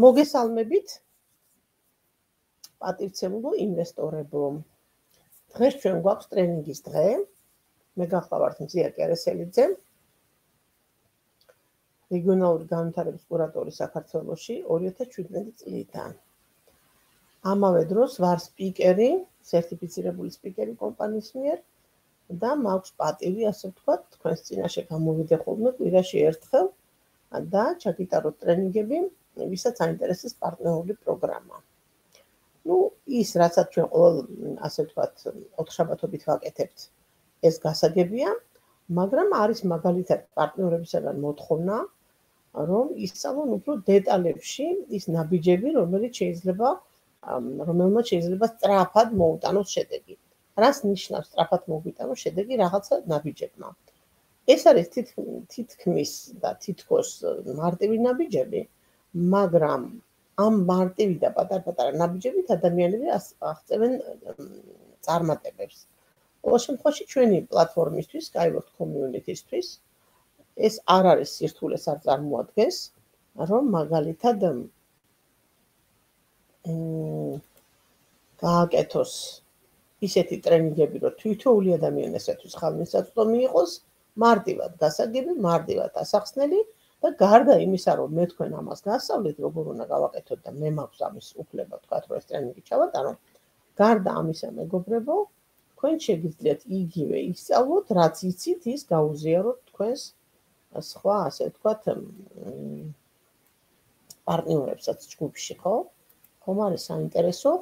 მოგესალმებით პატივცემულო ინვესტორებო. დღეს ჩვენ გვაქვს ტრენინგის დღე. მე გახლავართ მზია კერესელიძე. რეგიონალური განვითარების კურატორი საქართველოსში 2017 წლიდან. ამავე დროს ვარ სპიკერი, სერტიფიცირებული სპიკერი კომპანიის მიერ და მაქვს პატივი, ასე ვთქვათ, თქვენს წინაშე გამოვიდე ხოლმე კვირაში ერთხელ და ჩაგიტაროთ ტრენინგები ვისაც აინტერესებს პარტნიორული პროგრამა. ну ის რასაც ჩვენ ყოველ ასე ვთქვათ ოთხშაბათობით ვაკეთებთ ეს გასაგებია მაგრამ არის მაგალითად პარტნიორებისგან მოთხოვნა რომ ისწავლონ უფრო დეტალებში ის ნაბიჯები რომელიც შეიძლება რომელმაც შეიძლება სწრაფად მოუტანოს შედეგი. რას ნიშნავს სწრაფად მოგვიტანოს შედეგი? რაღაცა ნაბიჯებმა. ეს არის თითქმის და თითქოს მარტივი ნაბიჯები მაგრამ ამ მარტივი და პატარ-პატარა ნაბიჯებით ადამიანები აღწევენ წარმატებებს. ყოველ შემთხვევაში ჩვენი პლატფორმისთვის, Skyward Community-ისთვის ეს არ არის სირთულეს არ წარმოადგენს, რომ მაგალითად მ გააკეთოს ისეთი ტრენინგები, რომ თვითოული ადამიანებისთვის ხალხისაცდომი იყოს, მარტივად გასაგები, მარტივად ასახსნელი და გარდა იმისა, რომ მე თქვენ ამას გასავლით, როგორ უნდა გავაკეთოთ და მე მაქვს ამის უფლება, თქვა რომ ეს ტრენინგი ჩავატარო, გარდა ამისა, მეგობრებო, თქვენ შეგიძლიათ იგივე ისწავლოთ, რაც იცით, ის გაუზიაროთ თქვენს სხვა, ასე ვთქვათ, პარტნიორებსაც ჯგუფში, ხო? ხომ არის საინტერესო,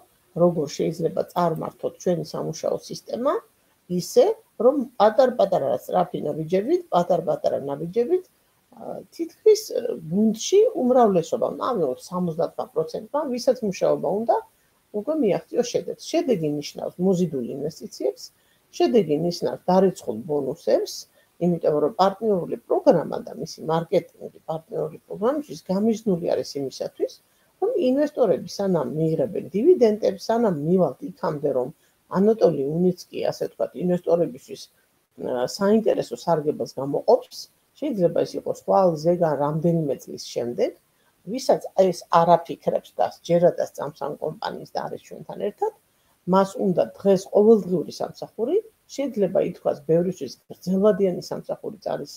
როგორ შეიძლება წარმართოთ ჩვენი სამუშაო სისტემა ისე, რომ პატარ-პატარა სწრაფი ნაბიჯებით, პატარ-პატარა ნაბიჯებით თითქმის გუნდში უმრავლესობა, ანუ 70%-მა, ვისაც მუშაობა უნდა, უკვე მიაღწიოს შედეგს. შედეგი ნიშნავს მოზიდული ინვესტიციებს, შედეგი ნიშნავს დარიცხულ ბონუსებს, იმიტომ რომ პარტნიორული პროგრამა და მისი მარკეტინგი პარტნიორული პროგრამისთვის გამიზნული არის იმისათვის, რომ ინვესტორები სანამ მიიღებენ დივიდენდებს, სანამ მივალთ იქამდე, რომ ანატოლი უნიცკი, ასე ვთქვათ, ინვესტორებისთვის საინტერესო სარგებელს გამოყოფს, შეიძლება ეს იყოს თვალ ზეგან რამდენიმე წლის შემდეგ, ვისაც ეს არაფიქრებს და ჯერადას წამს ამ კომპანიის და არის ჩვენთან ერთად, მას უნდა დღეს ყოველდღიური სამსახური, შეიძლება ითქვას ბევრისთვის გრძელვადიანი სამსახურიც არის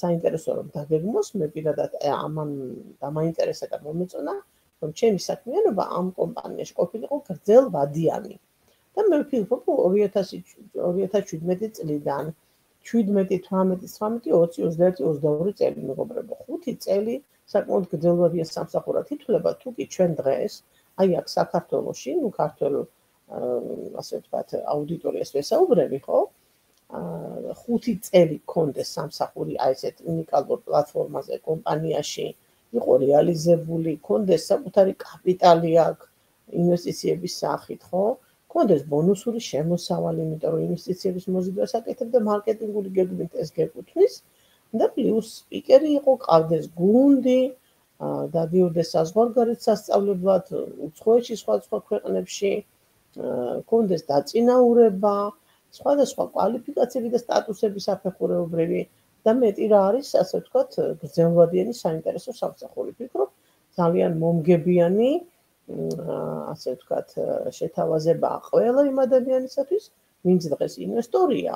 საინტერესო რომ დაგეგმოს, მე პირადად ამან დამაინტერესა და მომეწონა, რომ ჩემი საქმიანობა ამ კომპანიაში ყოფილიყო გრძელვადიანი. და მე ვფიქრობ 2000 2017 წლიდან 17, 18, 19, 20, 21, 22 წელი მეგობრებო, 5 წელი საკმაოდ გრძელვადია სამსახურად ითვლება, თუ კი ჩვენ დღეს აი აქ საქართველოში, ნუ ქართულ ასე ვთქვათ, აუდიტორიას ვესაუბრები, ხო? აა 5 წელი კონდეს სამსახური აი ესეთ უნიკალურ პლატფორმაზე კომპანიაში იყო რეალიზებული, კონდეს საკუთარი კაპიტალი აქ ინვესტიციების სახით, ხო? კონდეს ბონუსური შემოსავალი, იმიტომ რომ ინვესტიციების მოზიდვას აკეთებ და მარკეტინგული გეგმით ეს გეკუთვნის და პლუს სპიკერი იყო, ყავდეს გუნდი, დადიოდეს საზღვარგარეთ სასწავლებლად უცხოეთში სხვადასხვა ქვეყნებში, კონდეს დაწინაურება, სხვადასხვა კვალიფიკაციები და სტატუსების აფეხურებრივი და მეტი რა არის, ასე ვთქვათ, გრძელვადიანი საინტერესო სამსახური. ფიქრობ, ძალიან მომგებიანი ასე ვთქვათ, შეთავაზება ყველა იმ ადამიანისათვის, ვინც დღეს ინვესტორია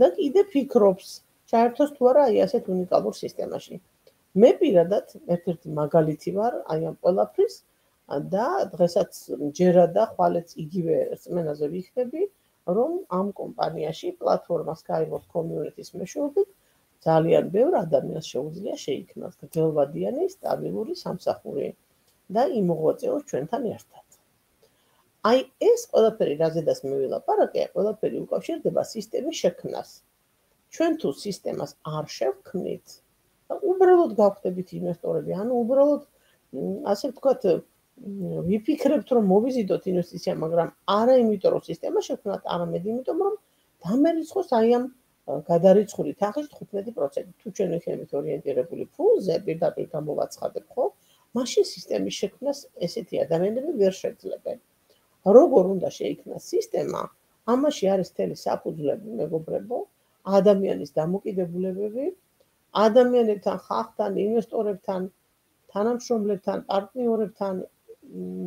და კიდე ფიქრობს, ჩაერთოს თუ არა აი ასეთ უნიკალურ სისტემაში. მე პირადად ერთ-ერთი მაგალითი ვარ აი ამ ყველაფრის და დღესაც ჯერა და ხვალეც იგივე წმენაზე ვიქნები, რომ ამ კომპანიაში პლატფორმას Skyward Community-ის მეშვეობით ძალიან ბევრ ადამიანს შეუძლია შეიქმნას გრძელვადიანი სტაბილური სამსახური. და იმოღვაწეოს ჩვენთან ერთად. აი ეს ყველაფერი რაზედაც მე ვილაპარაკე, ყველაფერი უკავშირდება სისტემის შექმნას. ჩვენ თუ სისტემას არ შევქმნით, უბრალოდ გავხდებით ინვესტორები, ანუ უბრალოდ ასე ვთქვათ, ვიფიქრებთ რომ მოვიზიდოთ ინვესტიცია, მაგრამ არა იმიტომ რომ სისტემა შექმნათ, არამედ იმიტომ რომ დამერიცხოს აი ამ გადარიცხული თანხის 15%. თუ ჩვენ ვიქნებით ორიენტირებული ფულზე, პირდაპირ გამოვაცხადებ, ხო? მაშინ სისტემის შექმნას ესეთი ადამიანები ვერ შეძლებენ. როგორ უნდა შეიქმნას სისტემა? ამაში არის თელი საფუძვლები, მეგობრებო, ადამიანის დამოკიდებულებები, ადამიანებთან, ხალხთან, ინვესტორებთან თანამშრომლებთან, პარტნიორებთან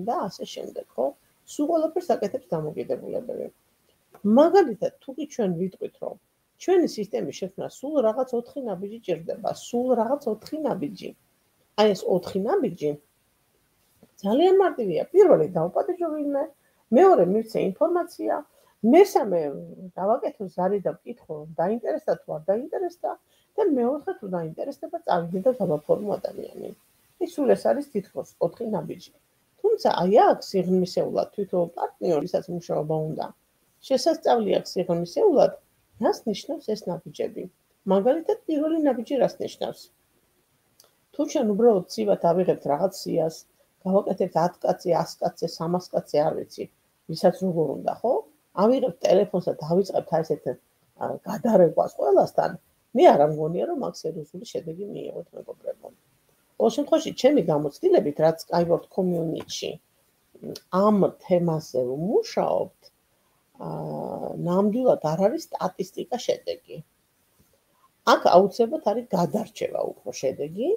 და ასე შემდეგ, ხო? სულ ყველაფერს აკეთებს დამოკიდებულებები. მაგალითად, თუ კი ჩვენ ვიტყვით, რომ ჩვენი სისტემის შექმნა სულ რაღაც 4 ნაბიჯი ჭირდება, სულ რაღაც 4 ნაბიჯი. აი ეს 4 ნაბიჯი ძალიან მარტივია. პირველი დავპატიჟო ვინმე, მეორე მივცე ინფორმაცია, მესამე დავაკეთო ზარი და ვკითხო, დაინტერესდა თუ არ დაინტერესდა და მეოთხე თუ დაინტერესდება, წავიდე და დავაფორმო ადამიანი. ის სულ ეს არის თითქოს 4 ნაბიჯი. თუმცა აი აქ სიღრმისეულად თვითონ პარტნიორისაც მუშაობა უნდა. შესაძლებელი აქვს სიღრმისეულად, რას ნიშნავს ეს ნაბიჯები? მაგალითად, პირველი ნაბიჯი რას ნიშნავს? თუ ჩვენ უბრალოდ ცივად ავიღებთ რაღაც სიას, გავაკეთებთ 10 კაცი, 100 კაცი, 300 კაცი, არ ვიცი, ვისაც როგორ უნდა, ხო? ავიღებთ ტელეფონს და დავიწყებთ აი ესეთ გადარეკვას ყველასთან. მე არ ამგონია რომ აქ სერიოზული შედეგი მიიღოთ მეგობრებო. ყოველ შემთხვევაში, ჩემი გამოცდილებით, რაც Skyward Community-ში ამ თემაზე ვმუშაობთ, აა ნამდვილად არ არის სტატისტიკა შედეგი. აქ აუცილებლად არის გადარჩევა უფრო შედეგი,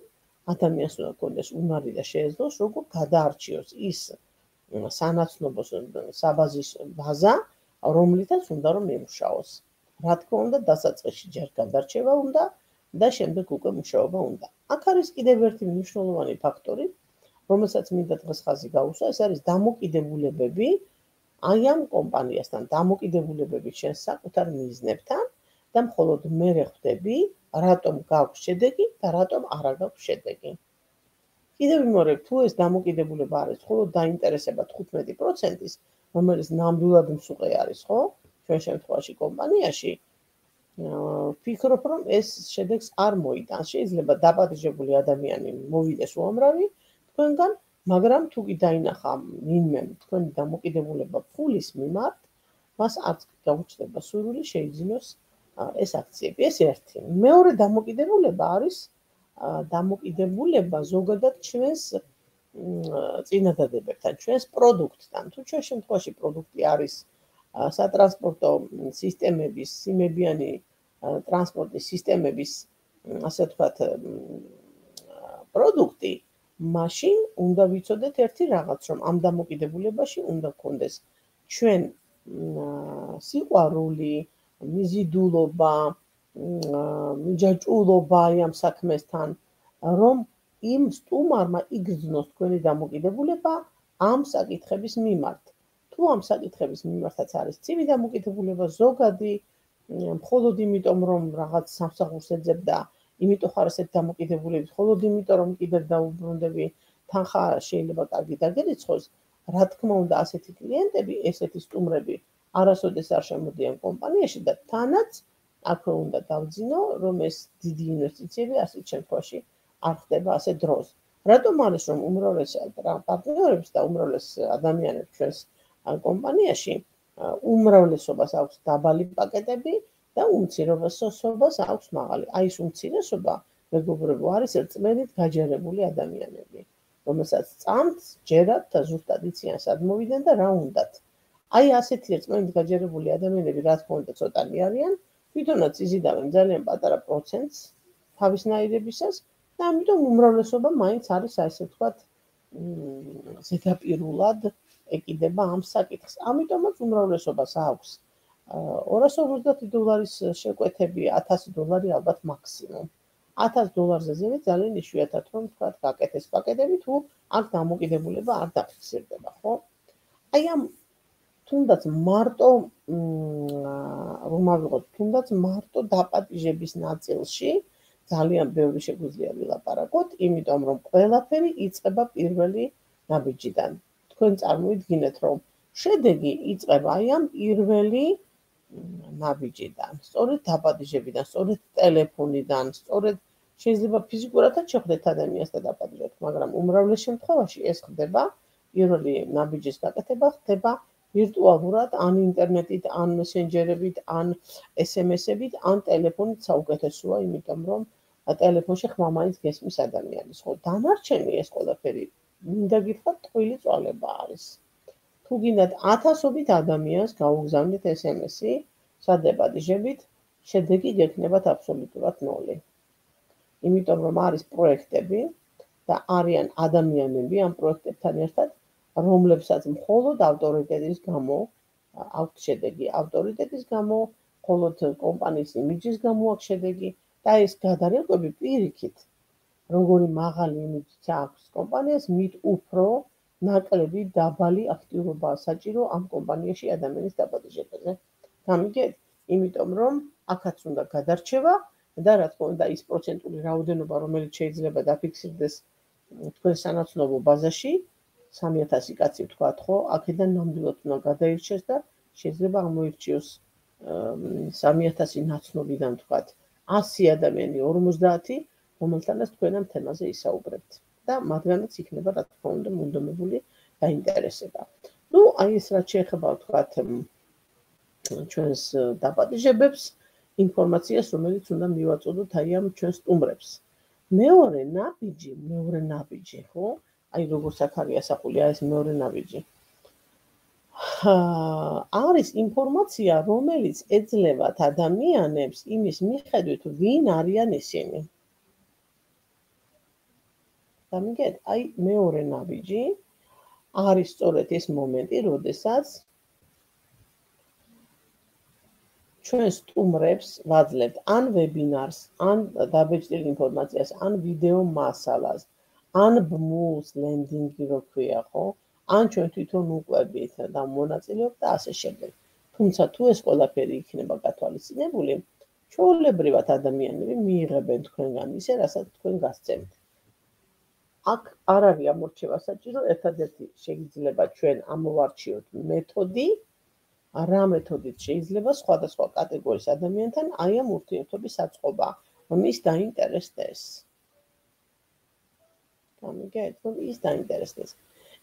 ადამიანს უნდა კონდეს უნარი და შეეძლოს როგორ გადაარჩიოს ის სანაცნობო საბაზისო ბაზა, რომლითაც უნდა რომ იმუშაოს. რა თქმა უნდა, დასაწყისში ჯერ გადარჩევა უნდა და შემდეგ უკვე მუშაობა უნდა. აქ არის კიდევ ერთი მნიშვნელოვანი ფაქტორი, რომელსაც მინდა დღეს ხაზი გაუსვა, ეს არის დამოკიდებულებები აი ამ კომპანიასთან, დამოკიდებულებები შენ საკუთარ მიზნებთან და მხოლოდ მე ხვდები რატომ გაქვს შედეგი და რატომ არა გაქვს შედეგი. კიდევ ვიმორებ, თუ ეს დამოკიდებულება არის მხოლოდ დაინტერესება 15%-ის, რომელიც ნამდვილად მსუყე არის, ხო? ჩვენ შემთხვევაში კომპანიაში ვფიქრობ, რომ ეს შედეგს არ მოიტანს. შეიძლება დაპატიჟებული ადამიანი მოვიდეს უამრავი თქვენგან, მაგრამ თუ კი დაინახა ვინმე თქვენი დამოკიდებულება ფულის მიმართ, მას არც გაუჩნდება სურვილი შეიძინოს ეს აქციები ეს ერთი. მეორე დამოკიდებულება არის დამოკიდებულება ზოგადად ჩვენს წინადადებებთან ჩვენს პროდუქტთან. თუ ჩვენ შემთხვევაში პროდუქტი არის სატრანსპორტო სისტემების სიმებიანი ტრანსპორტის სისტემების ასე ვთქვათ პროდუქტი მაშინ უნდა ვიცოდეთ ერთი რაღაც რომ ამ დამოკიდებულებაში უნდა გქონდეს ჩვენ სიყვარული მიზიდულობა, მიჯაჭულობა ამ საქმესთან, რომ იმ სტუმარმა იგრძნოს თქვენი დამოკიდებულება ამ საკითხების მიმართ. თუ ამ საკითხების მიმართაც არის ცივი დამოკიდებულება ზოგადი, მხოლოდ იმიტომ რომ რაღაც სამსახურს ეძებდა, იმიტომ ხარ ესეთ დამოკიდებულები, მხოლოდ იმიტომ რომ კიდევ დაუბრუნდები თანხა შეიძლება კარგი დაგერიცხოს, რა თქმა უნდა ასეთი კლიენტები, ესეთი სტუმრები არასოდეს არ შემოდიან კომპანიაში და თანაც აქვე უნდა დავძინო, რომ ეს დიდი ინვესტიციები ასეთ შემთხვევაში არ ხდება ასე დროს. რატომ არის რომ უმრავლეს პარტნიორებს და უმრავლეს ადამიანებს ჩვენს კომპანიაში უმრავლესობას აქვს დაბალი პაკეტები და უმცირესობას აქვს მაღალი. აი ეს უმცირესობა მეგობრებო არის ერთმანეთით გაჯერებული ადამიანები, რომელსაც წამთ ჯერათ და ზუსტად იციან სად მოვიდნენ და რა უნდათ. აი ასეთი ერთმანეთს გაჯერებული ადამიანები რა თქმა უნდა ცოტანი არიან. თვითონაც იზიდავენ ძალიან პატარა პროცენტს თავისნაირებისას და ამიტომ უმრავლესობა მაინც არის ასე ვთქვათ ზედაპირულად ეკიდება ამ საკითხს. ამიტომაც უმრავლესობას აქვს 250 დოლარის შეკვეთები 1000 დოლარი ალბათ მაქსიმუმ. 1000 დოლარზე ზევე ძალიან იშვიათად რომ ვთქვათ გაკეთეს პაკეტები თუ აქ დამოკიდებულება არ დაფიქსირდება ხო? აი ამ თუნდაც მარტო რომ ავიღოთ, თუნდაც მარტო დაპატიჟების ნაწილში ძალიან ბევრი შეგვიძლია ვილაპარაკოთ, იმიტომ რომ ყველაფერი იწყება პირველი ნაბიჯიდან. თქვენ წარმოიდგინეთ, რომ შედეგი იწყება აი ამ პირველი ნაბიჯიდან, სწორედ დაპატიჟებიდან, სწორედ ტელეფონიდან, სწორედ შეიძლება ფიზიკურადაც შეხვდეთ ადამიანს და დაპატიჟოთ, მაგრამ უმრავლეს შემთხვევაში ეს ხდება პირველი ნაბიჯის გაკეთება ხდება ვირტუალურად, ან ინტერნეტით, ან მესენჯერებით, ან SMS-ებით, ან ტელეფონით საუკეთესოა, იმიტომ რომ ტელეფონში ხმამაინც გესმის ადამიანის. ხო, დანარჩენი ეს ყველაფერი მინდა გითხრათ, ტყუილი წვალება არის. თუ გინდათ ათასობით ადამიანს გაუგზავნით SMS-ი, სადებადიჟებით, შედეგი გექნებათ აბსოლუტურად 0. იმიტომ რომ არის პროექტები და არიან ადამიანები ამ პროექტებთან ერთად, რომლებსაც მხოლოდ ავტორიტეტის გამო აქვთ შედეგი, ავტორიტეტის გამო, მხოლოდ კომპანიის იმიჯის გამო აქვს შედეგი და ეს გადარეკები პირიქით როგორი მაღალი იმიჯი აქვს კომპანიას, მით უფრო ნაკლები დაბალი აქტიურობა საჭირო ამ კომპანიაში ადამიანის დაბადებაზე. გამიგეთ? იმიტომ რომ აქაც უნდა გადარჩევა და რა თქმა უნდა ის პროცენტული რაოდენობა რომელიც შეიძლება დაფიქსირდეს თქვენ სანაცნობო ბაზაში 3000 კაცი ვთქვათ ხო აქედან ნამდვილად უნდა გადაირჩეს და შეიძლება გამოირჩიოს 3000 ნაცნობიდან ვთქვათ 100 ადამიანი 50 რომელთანაც თქვენ ამ თემაზე ისაუბრებთ და მათგანაც იქნება რა თქმა უნდა მუდმივული დაინტერესება. ну აი ეს რაც შეეხება ვთქვათ ჩვენს დაპატიჟებებს ინფორმაციას, რომელიც უნდა მივაწოდოთ აი ამ ჩვენს სტუმრებს. მეორე ნაბიჯი, მეორე ნაბიჯი, ხო? აი არის ასახული, აი ეს მეორე ნაბიჯი. არის ინფორმაცია, რომელიც ეძლევათ ადამიანებს იმის მიხედვით, ვინ არიან ისინი. გამიგეთ? აი მეორე ნაბიჯი არის სწორედ ეს მომენტი, როდესაც ჩვენ სტუმრებს ვაძლევთ ან ვებინარს, ან დაბეჭდილ ინფორმაციას, ან ვიდეო მასალას, ან ბმულს ლენდინგი რო ქვია, ხო? ან ჩვენ თვითონ უყვებით და მონაწილეობთ და ასე შემდეგ. თუმცა თუ ეს ყველაფერი იქნება გათვალისწინებული, ჩვეულებრივად ადამიანები მიიღებენ თქვენგან ისე, რასაც თქვენ გასცემთ. აქ არ არის ამორჩევა საჭირო, ერთადერთი შეიძლება ჩვენ ამოვარჩიოთ მეთოდი, რა მეთოდით შეიძლება სხვადასხვა კატეგორიის ადამიანთან აი ამ ურთიერთობის აწყობა, რომ ის დაინტერესდეს. გამიგეთ, რომ ის დაინტერესდეს.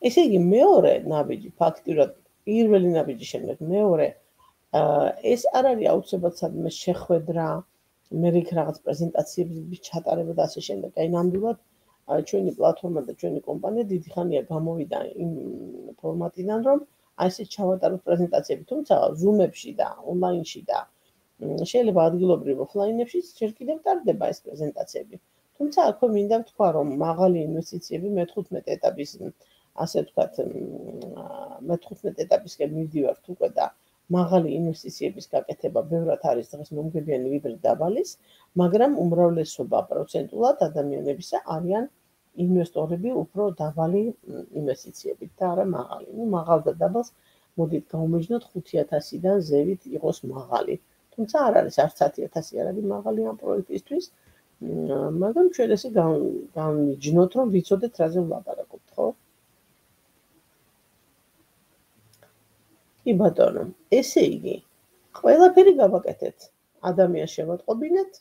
ესე იგი მეორე ნაბიჯი ფაქტურად პირველი ნაბიჯი შემდეგ მეორე ეს არ არის აუცილებლად სადმე შეხვედრა, მე რიქ რაღაც პრეზენტაციების ჩატარება და ასე შემდეგ. აი ნამდვილად ჩვენი პლატფორმა და ჩვენი კომპანია დიდი ხანია გამოვიდა იმ ფორმატიდან, რომ აი ესე ჩავატაროთ პრეზენტაციები, თუმცა Zoom-ებში და ონლაინში და შეიძლება ადგილობრივ ოფლაინებში ჯერ კიდევ ტარდება ეს პრეზენტაციები. თუმცა აქვე მინდა ვთქვა, რომ მაღალი ინვესტიციები მე-15 ეტაპის ასე ვთქვათ, მე-15 ეტაპისკენ მივდივართ უკვე და მაღალი ინვესტიციების გაკეთება ბევრად არის დღეს მომგებიანი ვიდრე დაბალის, მაგრამ უმრავლესობა პროცენტულად ადამიანებისა არიან ინვესტორები უფრო დაბალი ინვესტიციებით და არა მაღალი. ну მაღალ და დაბალს მოდით გამომეჯნოთ 5000-დან ზევით იყოს მაღალი. თუმცა არ არის არც 10000 არ არის მაღალი ამ პროექტისთვის. მაგრამ ჩვენ ესე გამიჯნოთ რომ ვიცოდეთ რაზე ვლაპარაკობთ, ხო? კი ბატონო, ესე იგი, ყველაფერი გავაკეთეთ. ადამიანს შევატყობინეთ,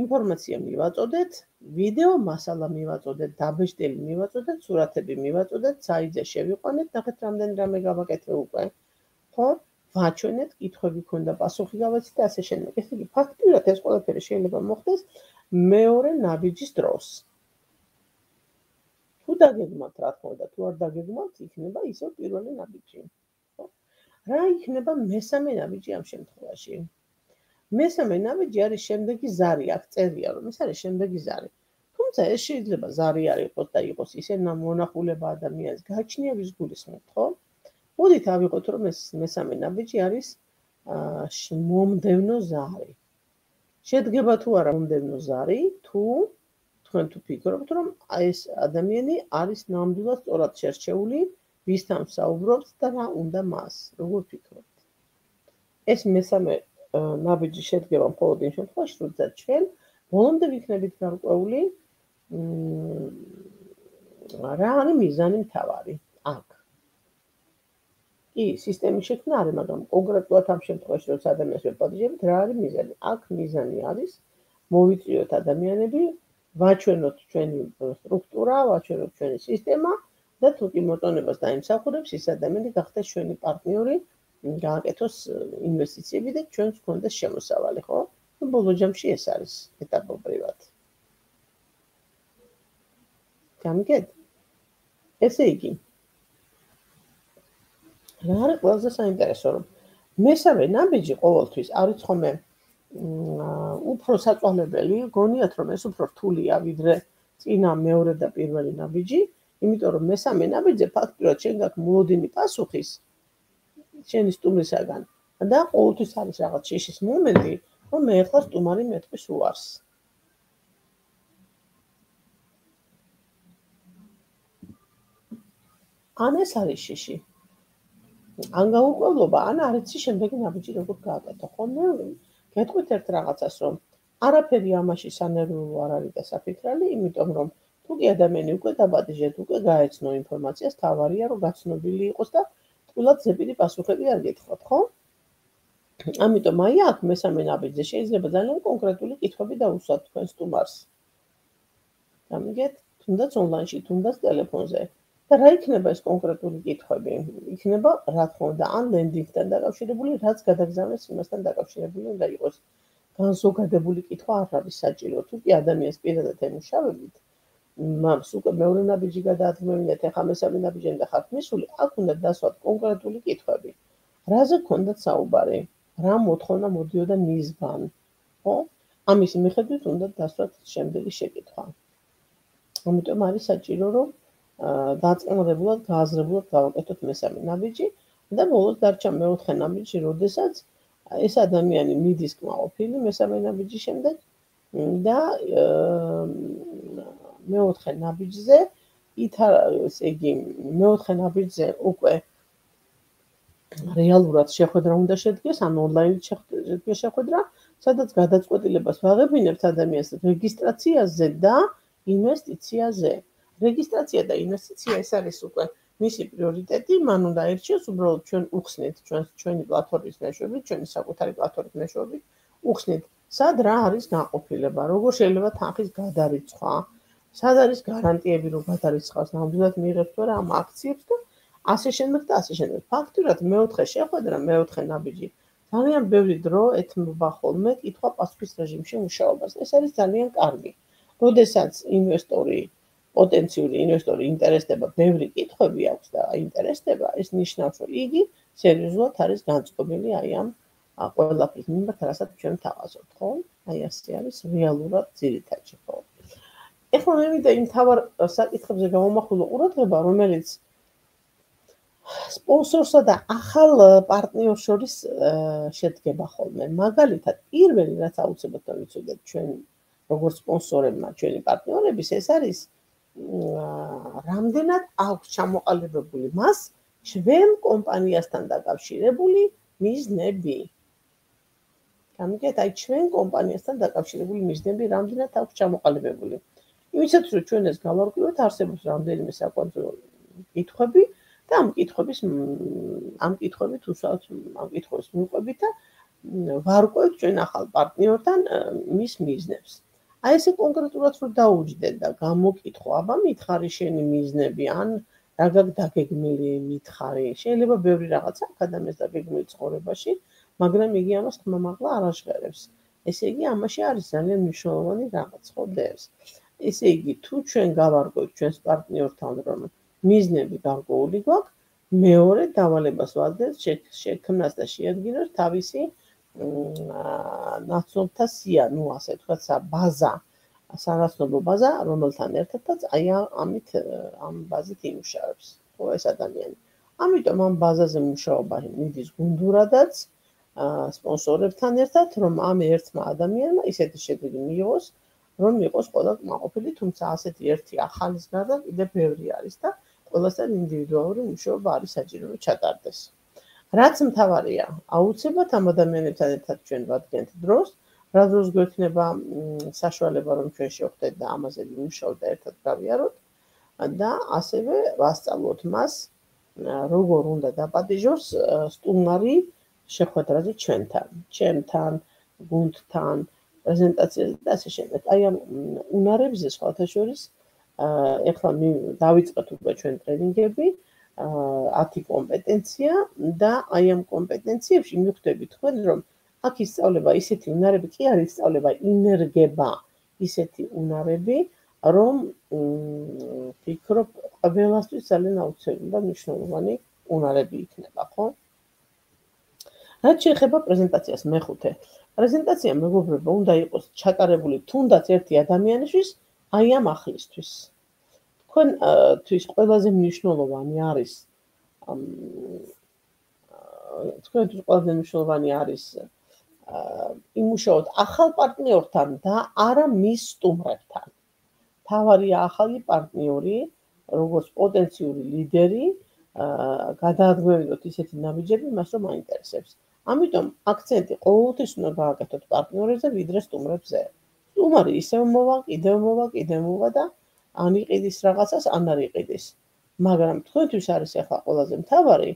ინფორმაცია მივაწოდეთ, ვიდეო მასალა მივაწოდეთ, დაბეჭდილი მივაწოდეთ, სურათები მივაწოდეთ, საიძე შევიყვანეთ, ნახეთ რამდენი რამე გავაკეთე უკვე. ხო? ვაჩვენეთ, კითხვები ქონდა, პასუხი გავაცით და ასე შემდეგ. ესე იგი, ფაქტიურად ეს ყველაფერი შეიძლება მოხდეს მეორე ნაბიჯის დროს. თუ დაგეგმავთ, რა თქმა უნდა, თუ არ დაგეგმავთ, იქნება ისევ პირველი ნაბიჯი. რა იქნება მესამე ნაბიჯი ამ შემთხვევაში? მესამე ნაბიჯი არის შემდეგი ზარი, აქ წერია რომ ეს არის შემდეგი ზარი. თუმცა ეს შეიძლება ზარი არ იყოს და იყოს ისე მონახულება ადამიანის გაჩნიების გულისხმობ, ხო? მოდით ავიღოთ რომ ეს მესამე ნაბიჯი არის აა მომდევნო ზარი. შედგება თუ არა მომდევნო ზარი, თუ თქვენ თუ ფიქრობთ რომ ეს ადამიანი არის ნამდვილად სწორად შერჩეული, ვისთან საუბრობთ და რა უნდა მას, როგორ ფიქრობთ? ეს მესამე ნაბიჯი შედგება მხოლოდ იმ შემთხვევაში, როდესაც ჩვენ ბოლომდე ვიქნებით გარკვეული რა არის მიზანი მთავარი აქ. კი, სისტემის შექმნა არის, მაგრამ კონკრეტულად ამ შემთხვევაში, როცა ადამიანს ვეპატიჟებთ, რა არის მიზანი? აქ მიზანი არის მოვიწიოთ ადამიანები, ვაჩვენოთ ჩვენი სტრუქტურა, ვაჩვენოთ ჩვენი სისტემა და თუ კი მოტონებას დაიმსახურებს, ის ადამიანი გახდეს ჩვენი პარტნიორი გააკეთოს ინვესტიციები და ჩვენს გქონდეს შემოსავალი, ხო? ნუ ბოლო ჯამში ეს არის ეტაპობრივად. გამიგეთ? ესე იგი. რა არის ყველაზე საინტერესო, რომ მესამე ნაბიჯი ყოველთვის არის ხომ მე უფრო საწვალებელი, გონიათ რომ ეს უფრო რთულია, ვიდრე წინა მეორე და პირველი ნაბიჯი, იმიტომ რომ მესამე ნაბიჯზე ფაქტურად შენ გაქვს მოლოდინი პასუხის შენი სტუმრისაგან და ყოველთვის არის რაღაც შეშის მომენტი, რომ მე ახლა სტუმარი მეტყვის უარს. ან ეს არის შეში. ან გაუკვებლობა, ან არ იცი შემდეგი ნაბიჯი როგორ გააკეთო. ხო მე გეტყვით ერთ რაღაცას, რომ არაფერი ამაში სანერვიულო არ არის და საფიქრალი, იმიტომ რომ თუ კი ადამიანი უკვე დაბადიჟეთ, უკვე გაეცნო ინფორმაციას, თავარია რომ გაცნობილი იყოს და თულად ზეპირი პასუხები არ გეთხოვთ, ხო? ამიტომ აი აქ მესამე ნაბიჯზე შეიძლება ძალიან კონკრეტული კითხვები დაუსვათ თქვენ სტუმარს. გამიგეთ? თუნდაც ონლაინში, თუნდაც ტელეფონზე. და რა იქნება ეს კონკრეტული კითხვები? იქნება რა თქმა უნდა ან ლენდინგთან დაკავშირებული, რაც გადაგზავნეს იმასთან დაკავშირებული უნდა იყოს. განზოგადებული კითხვა არ არის საჭირო. თუ კი ადამიანს პირადად ემუშავებით, მამს უკვე მეორე ნაბიჯი გადაადგმევინეთ, ახლა მესამე ნაბიჯამდე ხართ მისული, აქ უნდა დასვათ კონკრეტული კითხვები. რაზე გქონდათ საუბარი? რა მოთხოვნა მოდიოდა მისგან? ხო? ამის მიხედვით უნდა დასვათ შემდეგი შეკითხვა. ამიტომ არის საჭირო, რომ დაწყებებულად, გააზრებულად გავაკეთოთ მესამე ნაბიჯი და ბოლოს დარჩა მეოთხე ნაბიჯი, როდესაც ეს ადამიანი მიდის კმაყოფილი მესამე ნაბიჯის შემდეგ და მეოთხე ნაბიჯზე ითარ ესე იგი მეოთხე ნაბიჯზე უკვე რეალურად შეხვედრა უნდა შედგეს ან ონლაინ შეხვედრა სადაც გადაწყვეტილებას ვაღებინებთ ადამიანს რეგისტრაციაზე და ინვესტიციაზე რეგისტრაცია და ინვესტიცია ეს არის უკვე მისი პრიორიტეტი, მან უნდა ერჩიოს უბრალოდ ჩვენ უხსნით ჩვენ ჩვენი პლატფორმის მეშვეობით, ჩვენი საკუთარი პლატფორმის მეშვეობით, უხსნით, სად რა არის განყოფილება, როგორ შეიძლება თანხის გადარიცხვა, სად არის გარანტიები, რომ გადარიცხავს ნამდვილად მიიღებს თუ არა ამ აქციებს და ასე შემდეგ და ასე შემდეგ. ფაქტურად მეოთხე შეხვედრა, მეოთხე ნაბიჯი ძალიან ბევრი დრო ეთმობა ხოლმე კითხვა-პასუხის რეჟიმში მუშაობას. ეს არის ძალიან კარგი. როდესაც ინვესტორი პოტენციური ინვესტორი ინტერესდება, ბევრი კითხვები აქვს და ინტერესდება, ეს ნიშნავს, რომ იგი სერიოზულად არის განწყობილი აი ამ ყველაფრის მიმართ, რასაც ჩვენ თავაზობთ, ხო? აი ასე არის რეალურად ძირითადში, ხო? ეხლა მე მინდა იმ თავარ საკითხებზე გამომახვილო ყურადღება, რომელიც სპონსორსა და ახალ პარტნიორს შორის შედგება ხოლმე. მაგალითად, პირველი რაც აუცილებლად ვიცოდეთ ჩვენ როგორც სპონსორებმა, ჩვენი პარტნიორების, ეს არის რამდენად აქვს ჩამოყალიბებული მას ჩვენ კომპანიასთან დაკავშირებული მიზნები. გამიგეთ, აი ჩვენ კომპანიასთან დაკავშირებული მიზნები რამდენად აქვს ჩამოყალიბებული. იმისაც რომ ჩვენ ეს გავარკვიოთ, არსებობს რამდენიმე საკვანძო კითხვები და ამ კითხვების ამ კითხვებით უსაუბრთ ამ კითხვის მიყვებით და ვარკვევთ ჩვენ ახალ პარტნიორთან მის მიზნებს. აი ესე კონკრეტულად რო დაუჯდეთ და გამოკითხო, აბა მითხარი შენი მიზნები, ან რა გაგ დაგეგმილი მითხარი. შეიძლება ბევრი რაღაცა ადამიანს დაგეგმილი ცხოვრებაში, მაგრამ იგი ამას თმამაღლა არ აშღერებს. ესე იგი, ამაში არის ძალიან მნიშვნელოვანი რაღაც, ხო, დევს. ესე იგი, თუ ჩვენ გავარკვევთ ჩვენს პარტნიორთან, რომ მიზნები გარკვეული გვაქვს, მეორე დავალებას ვაძლევთ შექმნას და შეადგინოს თავისი ნაცნობთა სია, ну, ასე ვთქვათ, ბაზა, სანაცნობო ბაზა, რომელთან ერთადაც აი ამით ამ ბაზით იმუშავებს ხო ეს ადამიანი. ამიტომ ამ ბაზაზე მუშაობა მიდის გუნდურადაც სპონსორებთან ერთად, რომ ამ ერთმა ადამიანმა ისეთი შედეგი მიიღოს, რომ იყოს ყველა კმაყოფილი, თუმცა ასეთი ერთი ახალის გარდა კიდე ბევრი არის და ყველასთან ინდივიდუალური მუშაობა არის საჭირო რომ ჩატარდეს. რაც მთავარია, აუცილებლად ამ ადამიანებთან ერთად ჩვენ ვადგენთ დროს, რა დროს გვექნება საშუალება რომ ჩვენ შევხვდეთ და ამაზე ვიმუშაოთ და ერთად გავიაროთ და ასევე ვასწავლოთ მას როგორ უნდა დაპატიჟოს სტუმარი შეხვედრაზე ჩვენთან, ჩემთან, გუნდთან, პრეზენტაციაზე და ასე შემდეგ. აი ამ უნარებზე სხვათა შორის ეხლა დავიწყეთ უკვე ჩვენ ტრენინგები, 10 კომპეტენცია და აი ამ კომპეტენციებში მიხვდებით თქვენ რომ აქ ისწავლება ისეთი უნარები კი არის ისწავლება ინერგება ისეთი უნარები რომ ფიქრობ ყველასთვის ძალიან აუცილებელი და მნიშვნელოვანი უნარები იქნება ხო რაც შეეხება პრეზენტაციას მეხუთე პრეზენტაცია მეგობრებო უნდა იყოს ჩატარებული თუნდაც ერთი ადამიანისთვის აი ამ ახლისთვის. თქვენ თვის ყველაზე მნიშვნელოვანი არის თქვენთვის ყველაზე მნიშვნელოვანი არის იმუშაოთ ახალ პარტნიორთან და არა მის სტუმრებთან. თავარია ახალი პარტნიორი, როგორც პოტენციური ლიდერი, გადაადგმევინოთ ისეთი ნაბიჯები, მას რომ აინტერესებს. ამიტომ აქცენტი ყოველთვის უნდა გააკეთოთ პარტნიორებზე ვიდრე სტუმრებზე. სტუმარი ისევ მოვა, კიდევ მოვა, კიდევ მოვა და ან იყიდის რაღაცას, ან არ იყიდის. მაგრამ თქვენთვის არის ახლა ყველაზე მთავარი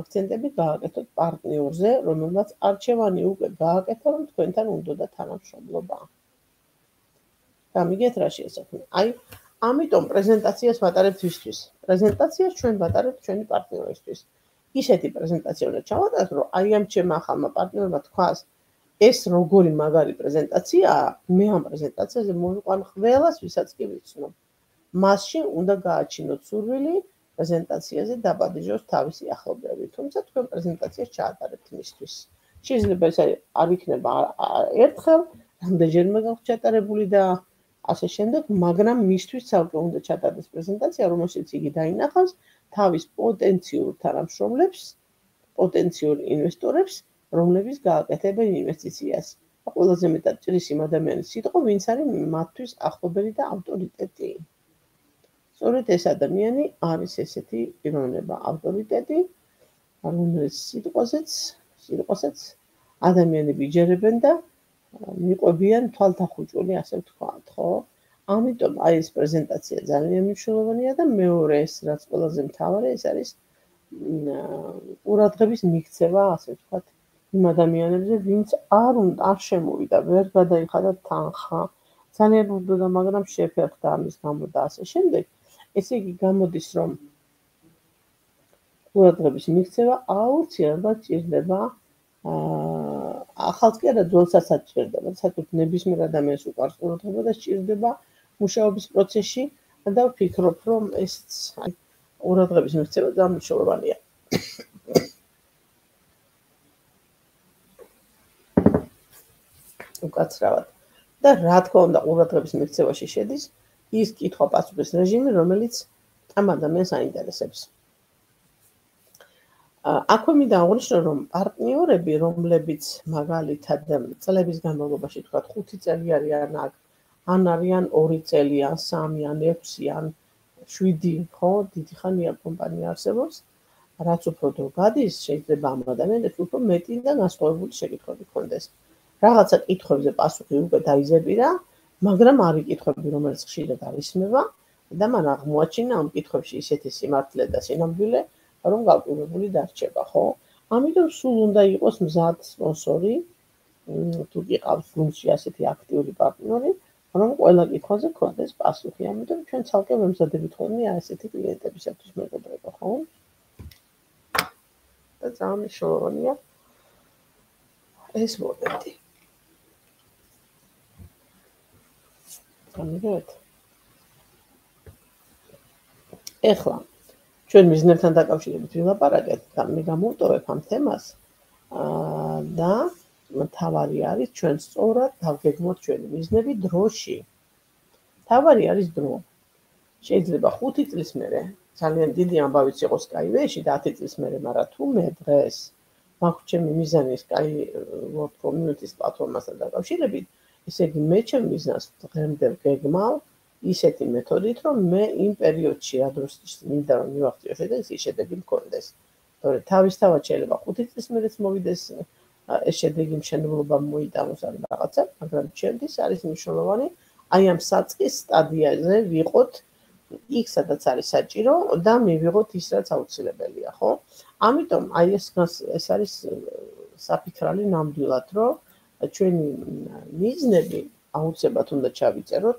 აქცენტები გააკეთოთ პარტნიორზე, რომელმაც არჩევანი უკვე გააკეთა, რომ თქვენთან უნდა და თანამშრომლობა. გამიგეთ რა შეესაბამება? აი, ამიტომ პრეზენტაციას ვატარებთ ისთვის. პრეზენტაციას ჩვენ ვატარებთ ჩვენი პარტნიორისთვის. ისეთი პრეზენტაცია უნდა ჩავატაროთ, რომ აი ამ ჩემ ახალმა პარტნიორმა თქვას, ეს როგორი მაგარი პრეზენტაციაა, მე ამ პრეზენტაციაზე მოვიყვან ყველას, ვისაც კი ვიცნობ. მასში უნდა გააჩინოთ სურვილი პრეზენტაციაზე დაბადიჟოს თავისი ახლობლები, თუმცა თქვენ პრეზენტაციას ჩაატარებთ მისთვის. შეიძლება ეს არ იქნება ერთხელ, რამდენჯერმე გაქვთ ჩატარებული და ასე შემდეგ, მაგრამ მისთვის ცალკე უნდა ჩატარდეს პრეზენტაცია, რომელშიც იგი დაინახავს თავის პოტენციურ თანამშრომლებს, პოტენციურ ინვესტორებს, რომლებიც გააკეთებენ ინვესტიციას. ყველაზე მეტად ჭრის იმ ადამიანის სიტყვა, ვინც არის მათთვის ახლობელი და ავტორიტეტი. სწორედ ეს ადამიანი არის ესეთი პიროვნება ავტორიტეტი რომელიც სიტყვაზეც სიტყვაზეც ადამიანები იჯერებენ და მიყვებიან თვალთახუჭული ასე ვთქვათ ხო? ამიტომ აი ეს პრეზენტაცია ძალიან მნიშვნელოვანია და მეორე ეს რაც ყველაზე მთავარი ეს არის ყურადღების მიქცევა ასე ვთქვათ იმ ადამიანებზე ვინც არ უნდა არ შემოვიდა ვერ გადაიხადა თანხა. ძალიან უნდა მაგრამ შეფერხდა ამის გამო და ასე შემდეგ ესე იგი გამოდის რომ ყურადღების მიქცევა აუცილებლად ჭირდება აა ახალს კი არა ძველსაც ჭირდება. საერთოდ ნებისმიერ ადამიანს უყარს ყურადღება და ჭირდება მუშაობის პროცესში. და ვფიქრობ რომ ეს ყურადღების მიქცევა ძალიან მნიშვნელოვანია უკაცრავად. და რა თქმა უნდა ყურადღების მიქცევაში შედის ის კითხვა-პასუხის რეჟიმი, რომელიც ამ ადამიანს აინტერესებს. აქვე მინდა აღნიშნო, რომ პარტნიორები, რომლებიც მაგალითად წლების განმავლობაში თქვა 5 წელი არიან აქ, ან არიან 2 წელი, ან 3, ან 6, ან 7, ხო, დიდი ხანია კომპანია არსებობს. რაც უფრო დრო გადის, შეიძლება ამ ადამიანებს უფრო მეტი და განსხვავებული შეკითხვები ქონდეს. რაღაცა კითხვებზე პასუხი უკვე დაიზებირა, მაგრამ არ იკითხები, რომელიც ხშირად არისმება და მან აღმოაჩინა ამ კითხვებში ისეთი სიმართლე და სინამდვილე, რომ გავკვირებული დარჩება, ხო? ამიტომ სულ უნდა იყოს მზად სპონსორი, თუ გიყავს გუნდში ასეთი აქტიური პარტნიორი, რომ ყველა კითხვაზე ქონდეს პასუხი. ამიტომ ჩვენ ცალკე მომზადებით ხოლმე ასეთი კლიენტებისათვის მეგობრებო, ხო? და ძალიან მნიშვნელოვანია ეს მომენტი. გამიგეთ? ეხლა ჩვენ მიზნებთან დაკავშირებით ვილაპარაკეთ და მე გამოვტოვებ ამ თემას აა და თავარი არის ჩვენ სწორად დავგეგმოთ ჩვენი მიზნები დროში. თავარი არის დრო. შეიძლება 5 წლის მერე ძალიან დიდი ამბავიც იყოს Skype-ში და 10 წლის მერე, მაგრამ თუ მე დღეს მაქვს ჩემი მიზანი Skype World Community-ის პლატფორმასთან დაკავშირებით, ესე იგი მე ჩემ ბიზნეს დღემდე გეგმავ ისეთი მეთოდით, რომ მე იმ პერიოდში რა დროს მინდა რომ მივახციო შედეგს, ის შედეგი მქონდეს. თორე თავისთავად შეიძლება 5 წლის მერეც მოვიდეს ეს შედეგი მშენებლობა მოიტანოს ან რაღაცა, მაგრამ ჩემთვის არის მნიშვნელოვანი აი ამ საწყის სტადიაზე ვიყოთ იქ სადაც არის საჭირო და მივიღოთ ის რაც აუცილებელია, ხო? ამიტომ აი ეს ეს არის საფიქრალი ნამდვილად, რომ ჩვენი მიზნები აუცილებლად უნდა ჩავიწეროთ.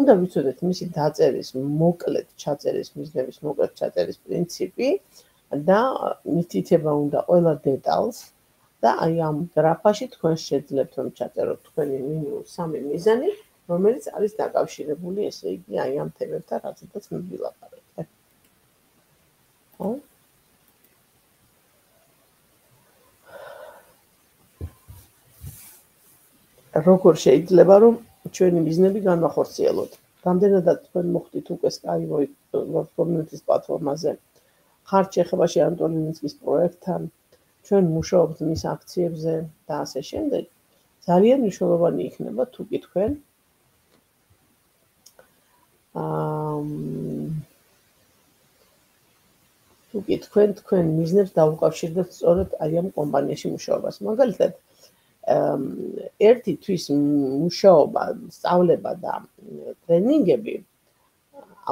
უნდა ვიცოდეთ მისი დაწერის, მოკლედ ჩაწერის მიზნების მოკლედ ჩაწერის პრინციპი და მითითება უნდა ყველა დეტალს და აი ამ გრაფაში თქვენ შეძლებთ რომ ჩაწეროთ თქვენი მინიმუმ სამი მიზანი, რომელიც არის დაკავშირებული, ესე იგი, აი ამ თემებთან, რაზედაც მე ვილაპარაკე. ხო? როგორ შეიძლება რომ ჩვენი ბიზნესები განვახორციელოთ. რამდენადაც თქვენ მოხდით უკვე Skyway community-ის პლატფორმაზე. ხართ შეხებაში ანტონინსკის პროექტთან, ჩვენ მუშაობთ მის აქციებზე და ასე შემდეგ. ძალიან მნიშვნელოვანი იქნება თუ კი თქვენ აა თუ კი თქვენ თქვენ მიზნებს დაუკავშირდებთ სწორედ აი ამ კომპანიაში მუშაობას. მაგალითად, ერთი თვის მუშაობა, სწავლება და ტრენინგები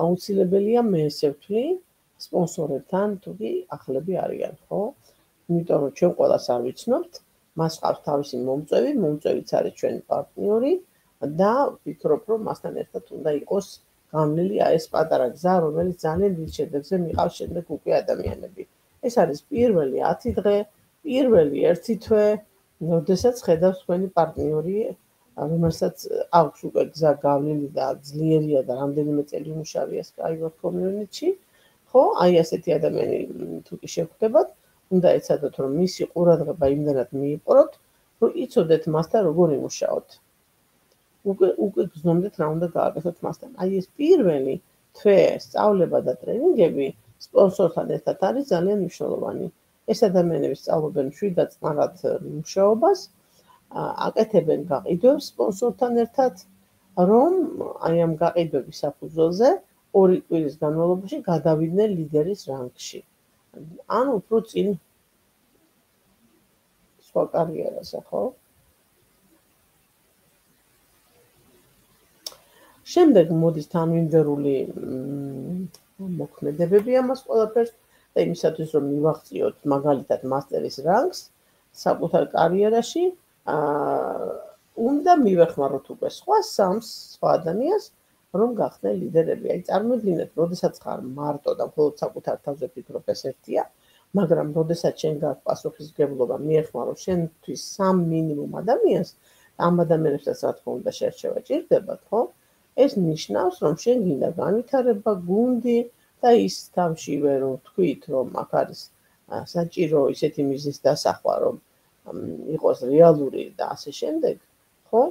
აუცილებელია მე ესე ვთვლი სპონსორებთან თუ კი ახლები არიან, ხო? იმიტომ რომ ჩვენ ყველას არ ვიცნობთ, მას ყავს თავისი მომწევი, მომწევიც არის ჩვენი პარტნიორი და ვფიქრობ რომ მასთან ერთად უნდა იყოს გამლილი აი ეს პატარა გზა, რომელიც ძალიან დიდ შედეგზე მიყავს შემდეგ უკვე ადამიანები. ეს არის პირველი 10 დღე, პირველი 1 თვე, როდესაც ხედავს თქვენი პარტნიორი, რომელსაც აქვს უკვე გზა გავლილი და ძლიერია და რამდენიმე წელი მუშავია Skyward community-ში, ხო? აი ასეთი ადამიანი თუ კი შეგხვდებათ, უნდა ეცადოთ რომ მისი ყურადღება იმდანად მიიპყროთ, რომ იცოდეთ მასთან როგორ იმუშაოთ. უკვე უკვე გზნობდეთ რა უნდა გააკეთოთ მასთან. აი ეს პირველი თვე სწავლება და ტრენინგები სპონსორთან ერთად არის ძალიან მნიშვნელოვანი. ეს ადამიანები სწავლობენ შვიდად წნარად მუშაობას, აკეთებენ გაყიდვებს სპონსორთან ერთად, რომ აი ამ გაყიდვების საფუძველზე ორი კვირის განმავლობაში გადავიდნენ ლიდერის რანგში. ანუ უფრო წინ სხვა კარიერაზე, ხო? შემდეგ მოდის თანმიმდევრული მოქმედებები ამას ყველაფერს და იმისათვის რომ მივაღწიოთ მაგალითად მასტერის რანგს საკუთარ კარიერაში, აა უნდა მივეხმაროთ უკვე სხვა სამს სხვა ადამიანს, რომ გახდნენ ლიდერები. აი წარმოიდგინეთ, როდესაც ხარ მარტო და მხოლოდ საკუთარ თავზე ფიქრობ ეს ერთია, მაგრამ როდესაც შენ გაქვს პასუხისგებლობა მიეხმარო შენთვის სამ მინიმუმ ადამიანს, ამ ადამიანებსაც რა თქმა უნდა შეერჩევა ჭირდება, ხო? ეს ნიშნავს, რომ შენ გინდა განვითარება, გუნდი, და ის თავშივე რომ თქვით რომ აქ არის საჭირო ისეთი მიზნის დასახვა რომ იყოს რეალური და ასე შემდეგ ხო?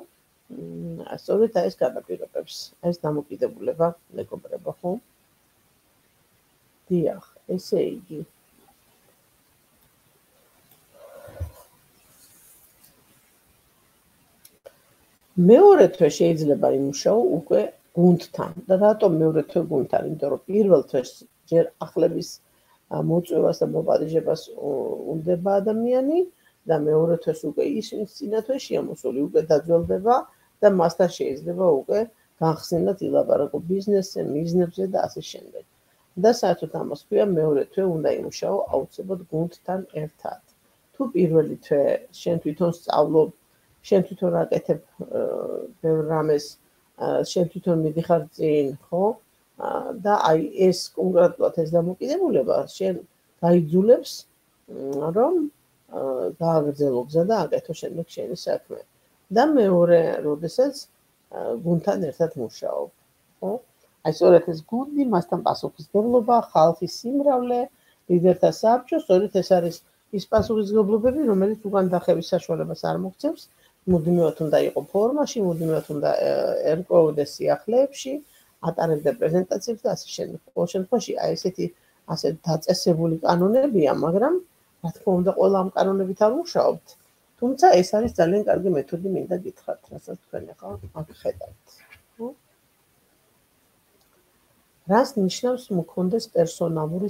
სწორედ ეს გადაპირობებს ეს დამოკიდებულება მეგობრებო ხო? დიახ ესე იგი. მეორე თვე შეიძლება იმუშაო უკვე გუნდთან და რატომ მეორე თვე გუნდთან? იმიტომ რომ პირველ თვეს ჯერ ახლების მოწვევას და მოპატიჟებას უნდება ადამიანი და მეორე თვეს უკვე ისინი წინა თვეშია მოსული, უკვე დაძველდება და მასთან შეიძლება უკვე განხსნილად ილაპარაკო ბიზნესზე, მიზნებზე და ასე შემდეგ. და საერთოდ ამას ქვია მეორე თვე უნდა იმუშაო აუცილებლად გუნდთან ერთად. თუ პირველი თვე შენ თვითონ სწავლობ, შენ თვითონ აკეთებ ბევრ რამეს შენ თვითონ მიდიხარ წინ, ხო? და აი ეს კონკრეტულად ეს დამოკიდებულება შენ გაიძულებს რომ გააგრძელო გზა და აკეთო შემდეგ შენი საქმე. და მეორე, როდესაც გუნდთან ერთად მუშაობ, ხო? აი სწორედ ეს გუნდი, მასთან პასუხისგებლობა, ხალხის სიმრავლე, ლიდერთა საბჭო, სწორედ ეს არის ის პასუხისგებლობები, რომელიც უკან დახევის საშუალებას არ მოგცემს მუდმივად უნდა იყო ფორმაში, მუდმივად უნდა ერკვეოდეს სიახლეებში, ატარებდა პრეზენტაციებს და ასე შემდეგ. ყოველ შემთხვევაში აი ესეთი ასე დაწესებული კანონებია, მაგრამ რა თქმა უნდა, ყველა ამ კანონებით არ მუშაობთ. თუმცა ეს არის ძალიან კარგი მეთოდი, მინდა გითხრათ, რასაც თქვენ ახლა აქ ხედავთ. რას ნიშნავს მქონდეს პერსონალური